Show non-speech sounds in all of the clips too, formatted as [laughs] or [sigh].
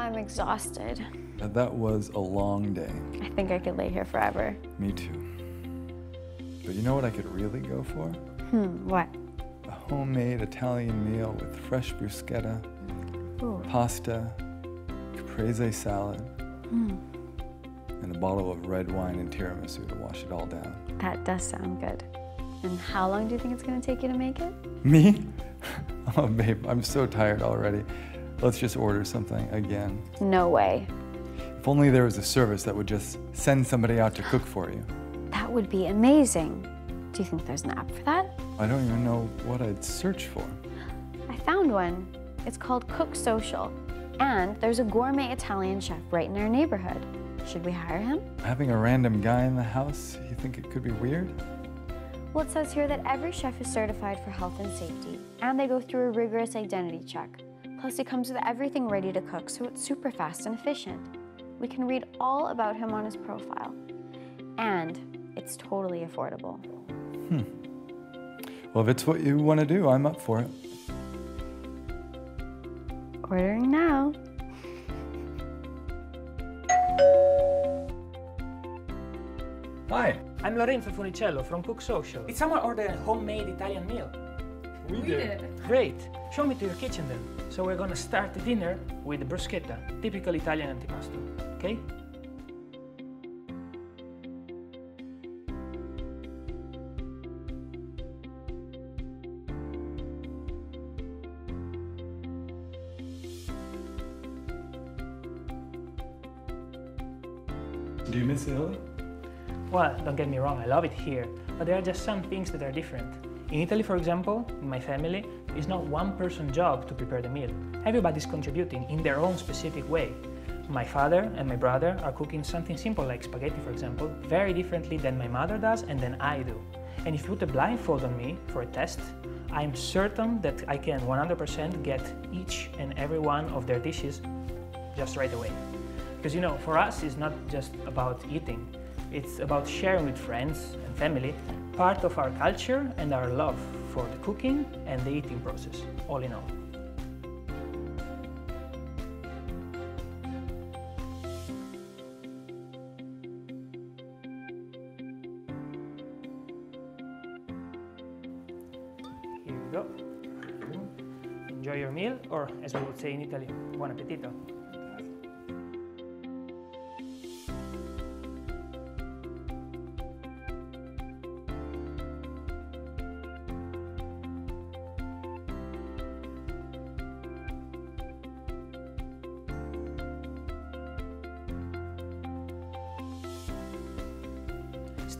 I'm exhausted. That was a long day. I think I could lay here forever. Me too. But you know what I could really go for? Hmm, what? A homemade Italian meal with fresh bruschetta, Ooh. pasta, caprese salad, Hmm, and a bottle of red wine and tiramisu to wash it all down. that does sound good. And how long do you think it's gonna take you to make it? Me? [laughs] Oh, babe, I'm so tired already. Let's just order something again. No way. If only there was a service that would just send somebody out to cook for you. That would be amazing. Do you think there's an app for that? I don't even know what I'd search for. I found one. It's called Cook Social. And there's a gourmet Italian chef right in our neighborhood. Should we hire him? Having a random guy in the house, you think it could be weird? Well, it says here that every chef is certified for health and safety, and they go through a rigorous identity check. Plus, he comes with everything ready to cook, so it's super fast and efficient. We can read all about him on his profile. And it's totally affordable. Hmm. Well, if it's what you want to do, I'm up for it. Ordering now. Hi. I'm Lorenzo Funicello from Cook Social. Did someone order a homemade Italian meal? We, Great. Show me to your kitchen then. So we're gonna start the dinner with the bruschetta, typical Italian antipasto. Okay? Do you miss Italy? Well, don't get me wrong, I love it here, but there are just some things that are different. In Italy, for example, in my family, it's not one person job to prepare the meal. Everybody's contributing in their own specific way. My father and my brother are cooking something simple like spaghetti, for example, very differently than my mother does and than I do. And if you put a blindfold on me for a test, I'm certain that I can 100% get each and every one of their dishes just right away. Because you know, for us, it's not just about eating, it's about sharing with friends and family part of our culture and our love for the cooking and the eating process, all in all. Here you go. Enjoy your meal, or as we would say in Italy, buon appetito.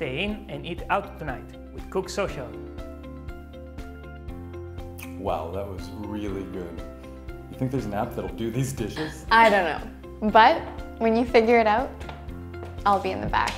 Stay in and eat out tonight with Cook Social. Wow, that was really good. You think there's an app that'll do these dishes? I don't know. But when you figure it out, I'll be in the back.